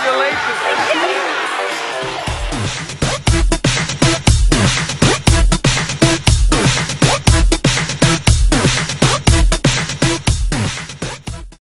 Congratulations.